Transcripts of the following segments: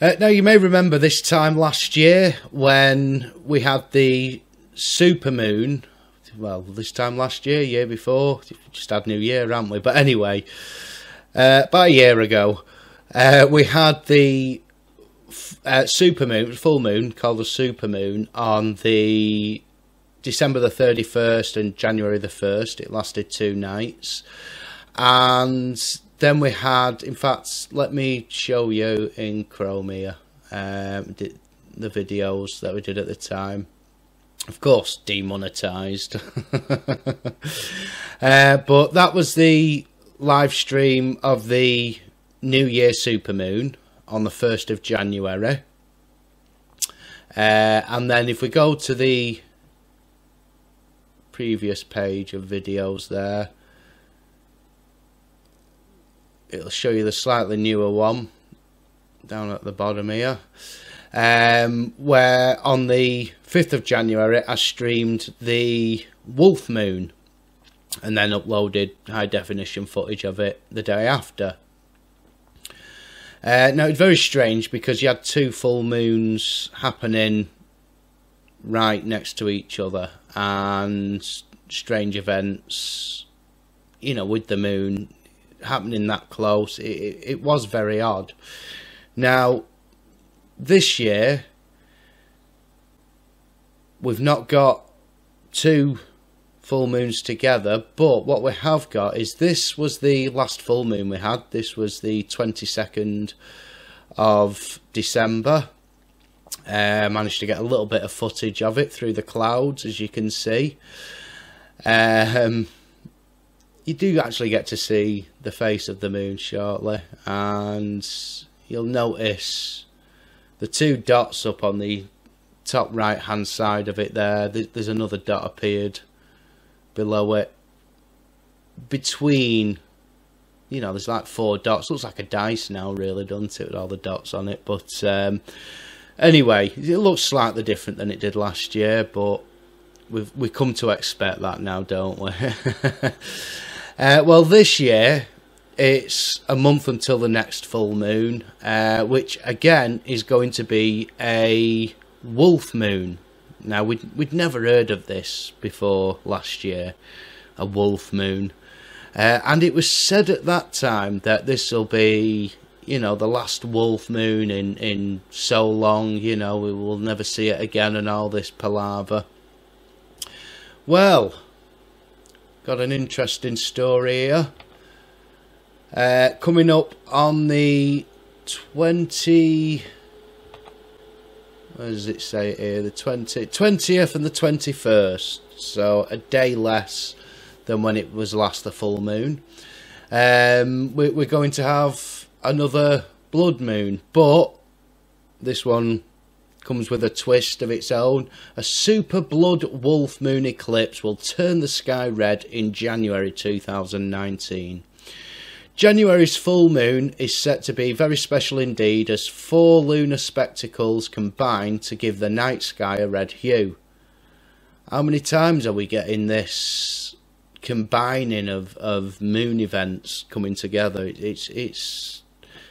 Uh, now, you may remember this time last year when we had the supermoon. Well, this time last year, year before, just had New Year, haven't we? But anyway, uh, about a year ago, uh, we had the uh, supermoon, full moon, called the supermoon, on the December the 31st and January the 1st. It lasted two nights. And then we had, in fact, let me show you in Chrome here um, the videos that we did at the time. Of course, demonetized. uh, but that was the live stream of the New Year supermoon on the 1st of January. Uh, and then if we go to the previous page of videos there, it'll show you the slightly newer one down at the bottom here um, where on the 5th of January I streamed the Wolf Moon and then uploaded high definition footage of it the day after. Uh, now it's very strange because you had two full moons happening right next to each other and strange events, you know, with the moon happening that close. It, it, it was very odd. Now, this year, we've not got two full moons together, but what we have got is this was the last full moon we had. This was the 22nd of December. Uh, managed to get a little bit of footage of it through the clouds, as you can see. Um, you do actually get to see the face of the moon shortly, and you'll notice the two dots up on the top right hand side of it there. There's another dot appeared below it. Between, you know, there's like four dots. Looks like a dice now, really, doesn't it, with all the dots on it? But um, anyway, it looks slightly different than it did last year, but we've we come to expect that now, don't we? Uh, well, this year it's a month until the next full moon, uh, which again is going to be a wolf moon. Now we'd we'd never heard of this before last year, a wolf moon, uh, and it was said at that time that this will be you know the last wolf moon in in so long. You know we will never see it again, and all this palaver. Well, got an interesting story here. Uh, coming up on the 20. What does it say here? The 20, 20th and the 21st. So a day less than when it was last the full moon. Um, we, we're going to have another blood moon, but this one comes with a twist of its own. A super blood wolf moon eclipse will turn the sky red in January 2019. January's full moon is set to be very special indeed as four lunar spectacles combine to give the night sky a red hue. How many times are we getting this combining of, of moon events coming together? It's it's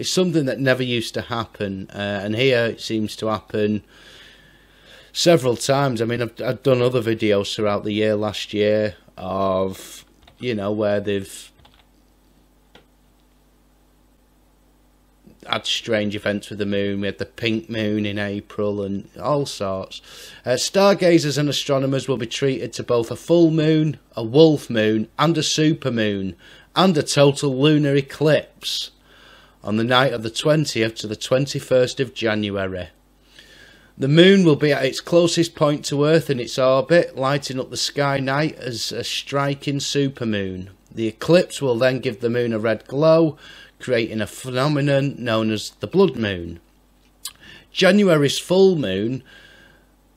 it's something that never used to happen, uh, and here it seems to happen several times. I mean, I've, I've done other videos throughout the year last year of, you know, where they've had strange events with the moon. We had the pink moon in April and all sorts. Uh, stargazers and astronomers will be treated to both a full moon, a wolf moon, and a super moon, and a total lunar eclipse on the night of the 20th to the 21st of January. The moon will be at its closest point to Earth in its orbit, lighting up the sky night as a striking supermoon. The eclipse will then give the moon a red glow, creating a phenomenon known as the blood moon. January's full moon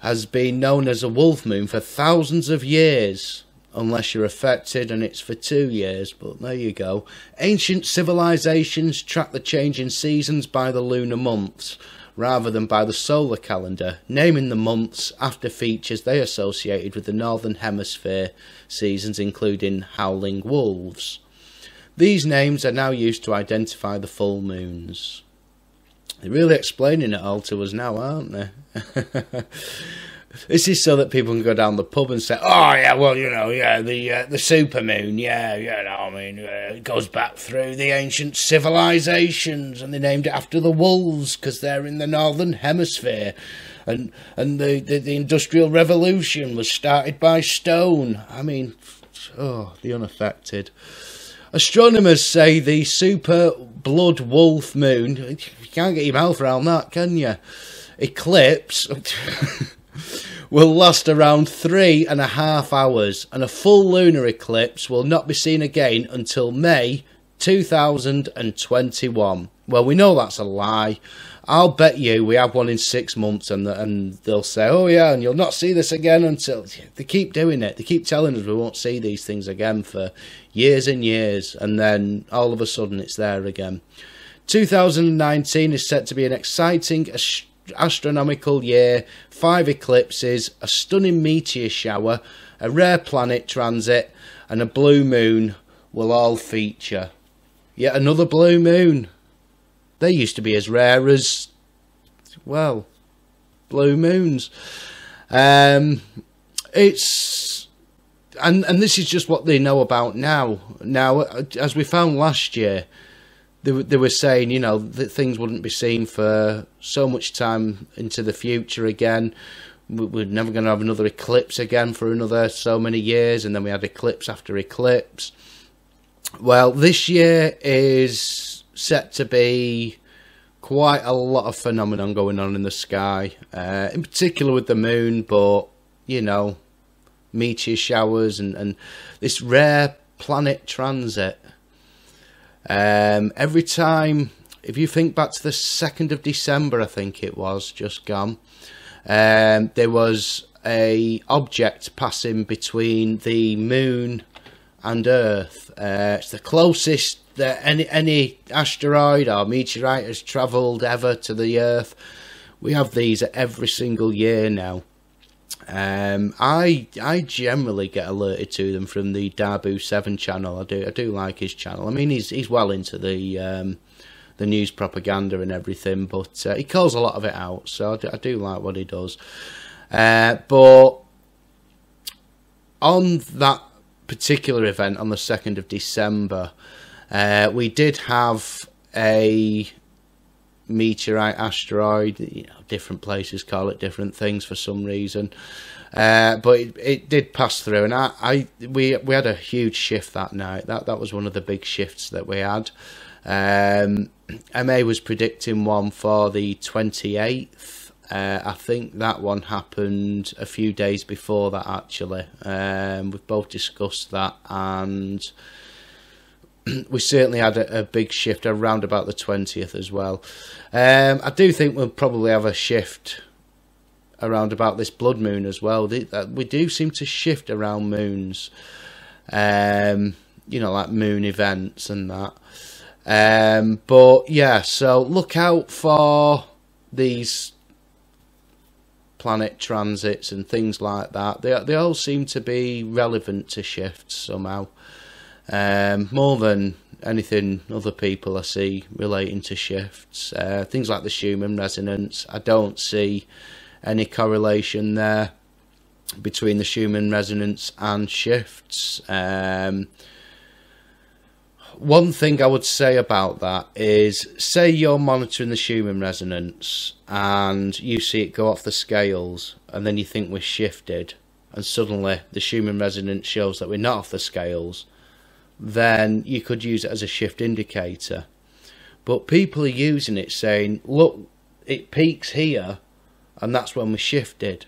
has been known as a wolf moon for thousands of years unless you're affected and it's for two years, but there you go. Ancient civilizations track the change in seasons by the lunar months rather than by the solar calendar, naming the months after features they associated with the northern hemisphere seasons, including howling wolves. These names are now used to identify the full moons. They're really explaining it all to us now, aren't they? this is so that people can go down the pub and say, "Oh yeah, well you know, yeah, the uh, the supermoon, yeah, yeah, no, I mean, uh, it goes back through the ancient civilizations, and they named it after the wolves because they're in the northern hemisphere." And and the, the, the industrial revolution was started by stone. I mean, oh, the unaffected. Astronomers say the super blood wolf moon. You can't get your mouth around that, can you? Eclipse will last around three and a half hours, and a full lunar eclipse will not be seen again until May 2021. Well, we know that's a lie. I'll bet you we have one in six months, and and they'll say, "Oh yeah," and you'll not see this again until they keep doing it. They keep telling us we won't see these things again for years and years, and then all of a sudden it's there again. 2019 is set to be an exciting astronomical year. Five eclipses, a stunning meteor shower, a rare planet transit, and a blue moon will all feature. Yet another blue moon. They used to be as rare as, well, blue moons. Um, it's and and this is just what they know about now. Now, as we found last year, they they were saying you know that things wouldn't be seen for so much time into the future again. We're never going to have another eclipse again for another so many years, and then we had eclipse after eclipse. Well, this year is set to be quite a lot of phenomenon going on in the sky, uh, in particular with the moon, but you know, meteor showers and, and this rare planet transit. Um, every time, if you think back to the 2nd of December, I think it was, just gone, um, there was a object passing between the moon and Earth. Uh, it's the closest that any any asteroid or meteorite has travelled ever to the Earth. We have these every single year now. Um, I I generally get alerted to them from the Dabu Seven channel. I do I do like his channel. I mean he's he's well into the um, the news propaganda and everything, but uh, he calls a lot of it out. So I do, I do like what he does. Uh, but on that particular event on the 2nd of December, uh, we did have a meteorite, asteroid. You know, different places call it different things for some reason. Uh, but it, it, did pass through, and I, I, we, we had a huge shift that night. That, that was one of the big shifts that we had. Um, MA was predicting one for the 28th uh, I think that one happened a few days before that, actually. Um, we've both discussed that, and we certainly had a, a, big shift around about the 20th as well. Um, I do think we'll probably have a shift around about this blood moon as well. Uh, we do seem to shift around moons, um, you know, like moon events and that. Um, but yeah, so look out for these planet transits and things like that. They they all seem to be relevant to shifts somehow, um, more than anything other people I see relating to shifts. Uh, things like the Schumann resonance, I don't see any correlation there between the Schumann resonance and shifts. Um, one thing I would say about that is say you're monitoring the Schumann resonance and you see it go off the scales and then you think we're shifted and suddenly the Schumann resonance shows that we're not off the scales, then you could use it as a shift indicator. But people are using it saying, look, it peaks here and that's when we shifted.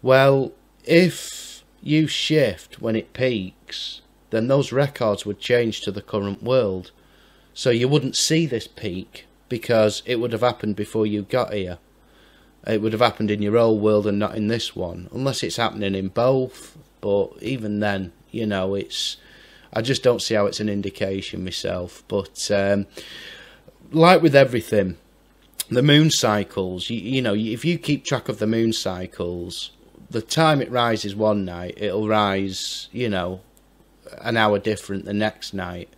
Well, if you shift when it peaks, then those records would change to the current world. So you wouldn't see this peak because it would have happened before you got here. It would have happened in your old world and not in this one, unless it's happening in both. But even then, you know, it's. I just don't see how it's an indication myself. But um, like with everything, the moon cycles, you, you know, if you keep track of the moon cycles, the time it rises one night, it'll rise, you know, an hour different the next night.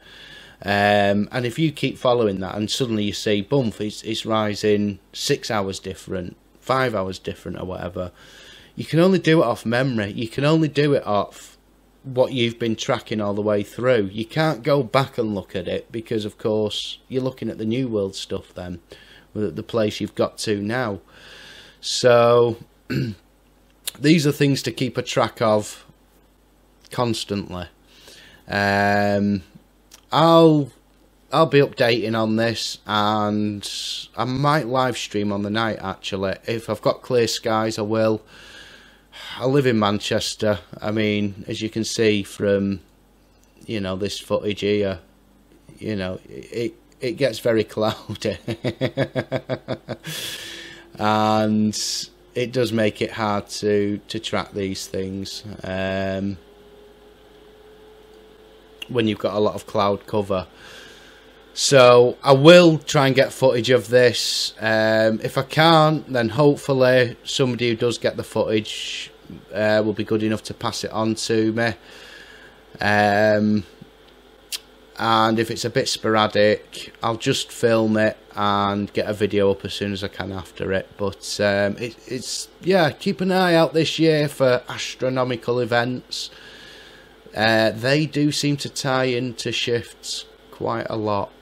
Um, and if you keep following that, and suddenly you see, bump, it's, it's rising six hours different, five hours different, or whatever, you can only do it off memory. You can only do it off what you've been tracking all the way through. You can't go back and look at it because, of course, you're looking at the New World stuff then, the place you've got to now. So, these are things to keep a track of constantly. Um, I'll I'll be updating on this, and I might live stream on the night. Actually, if I've got clear skies, I will. I live in Manchester. I mean, as you can see from you know this footage here, you know it it gets very cloudy, and it does make it hard to to track these things. Um, when you've got a lot of cloud cover. So I will try and get footage of this. Um, if I can't, then hopefully somebody who does get the footage uh, will be good enough to pass it on to me. Um, and if it's a bit sporadic, I'll just film it and get a video up as soon as I can after it. But um, it, it's yeah, keep an eye out this year for astronomical events. Uh, they do seem to tie into shifts quite a lot.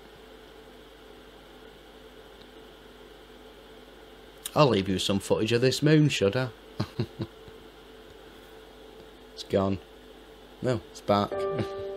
I'll leave you some footage of this moon, should I? it's gone. No, it's back.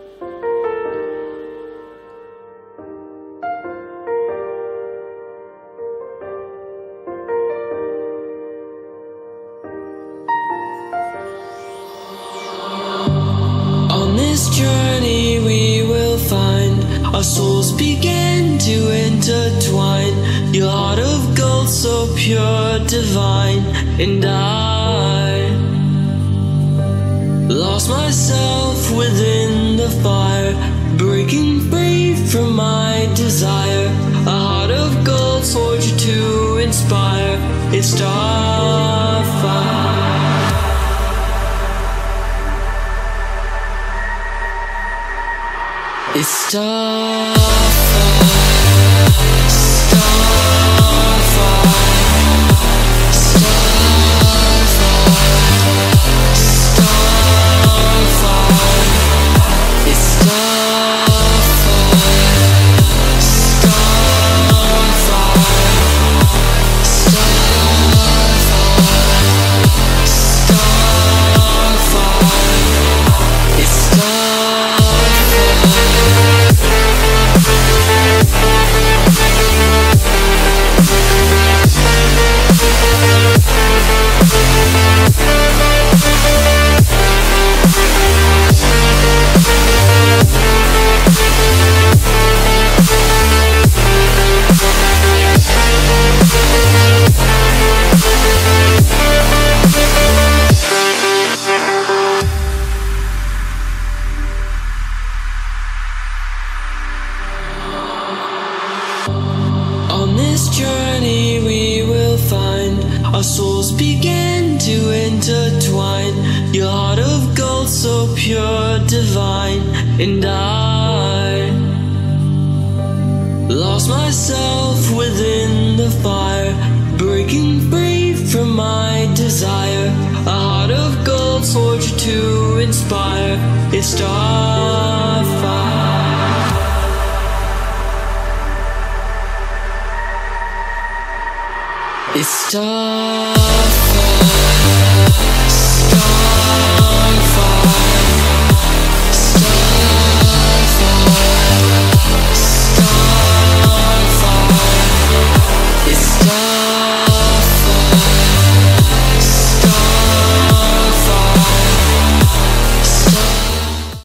Lost myself within the fire Breaking free from my desire. A heart of gold forged to inspire. It's starfire. It's Starfire, Our souls begin to intertwine. Your heart of gold so pure, divine And I Lost myself within the fire Breaking free from my desire. A heart of gold forged to inspire. It's starfire Time.